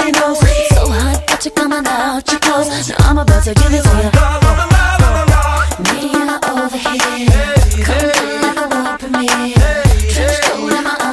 sloppy nose So hot got you coming out your clothes. Now I'm about to give it to you Media over here. Come like a war premiere Trench coat in my